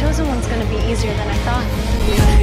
chosen one's gonna be easier than I thought.